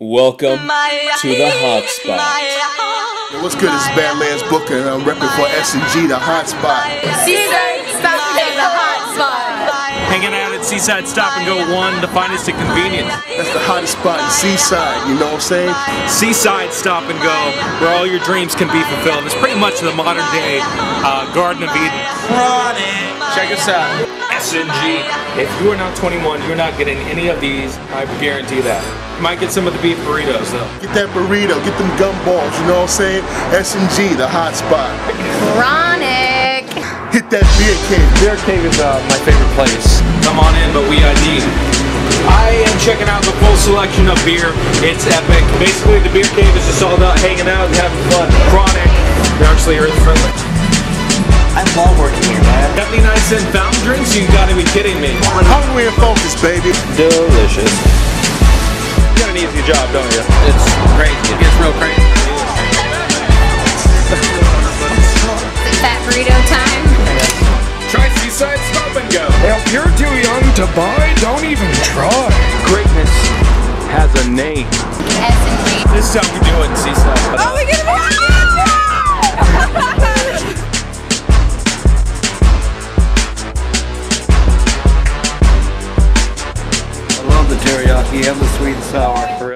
Welcome to the hotspot. Yo, what's good? It's Badlands Booker, and I'm repping for S&G, the hotspot. Seaside Stop and Go 1, the finest in convenience. That's the hottest spot in Seaside, you know what I'm saying? Seaside Stop and Go, where all your dreams can be fulfilled. It's pretty much the modern day uh, Garden of Eden. Check us out. SNG. If you are not 21, you're not getting any of these. I guarantee that. You might get some of the beef burritos though. Get that burrito, get them gumballs, you know what I'm saying? S&G, the hotspot. Chronic. Hit beer cave. Bear Cave is uh, my favorite place. Come on in, but we ID. I am checking out the full selection of beer. It's epic. Basically, the beer cave is just all about hanging out and having fun. Chronic. They're actually earth friendly. I love working here, man. 79 cent fountain drinks? You gotta be kidding me. I'm Hungry and focused, baby. Delicious. You got an easy job, don't you? It's crazy. It gets real crazy. You're too young to buy, don't even try. Greatness has a name. S&G. This is how we do it in Seaside. Oh, we get I love the teriyaki and the sweet and sour.